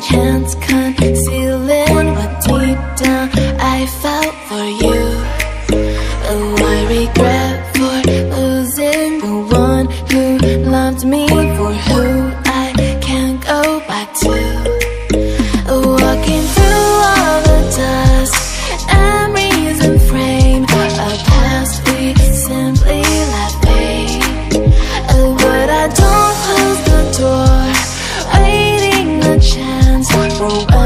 chance concealing what deep down I felt for you. Oh, I regret. control.